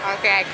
Okay, cut.